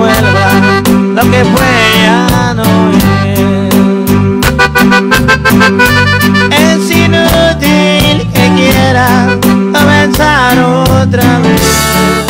vuelva lo que fue ya no es. Es inútil que quieras comenzar otra vez.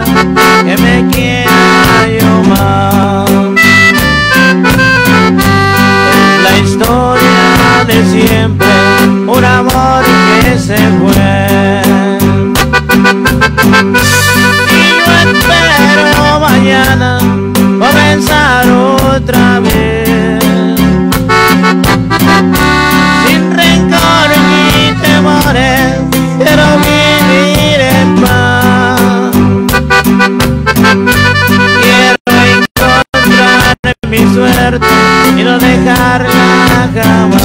vida hawak